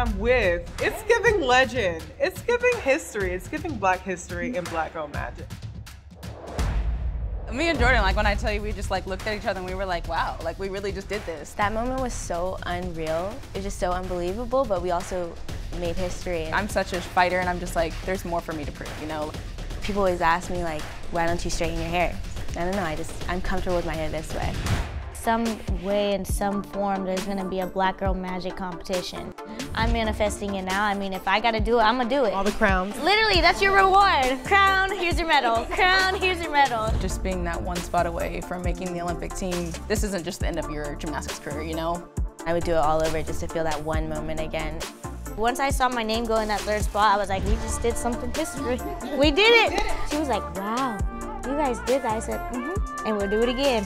I'm with. It's giving legend. It's giving history. It's giving black history and black girl magic. Me and Jordan, like when I tell you, we just like looked at each other and we were like, wow, like we really just did this. That moment was so unreal. It was just so unbelievable, but we also made history. I'm such a fighter and I'm just like, there's more for me to prove, you know? People always ask me like, why don't you straighten your hair? I don't know, I just, I'm comfortable with my hair this way. Some way, in some form, there's gonna be a Black Girl Magic competition. I'm manifesting it now. I mean, if I gotta do it, I'm gonna do it. All the crowns. Literally, that's your reward. Crown, here's your medal. Crown, here's your medal. Just being that one spot away from making the Olympic team, this isn't just the end of your gymnastics career, you know? I would do it all over just to feel that one moment again. Once I saw my name go in that third spot, I was like, we just did something history. We did it. She was like, wow, you guys did that. I said, mm-hmm, and we'll do it again.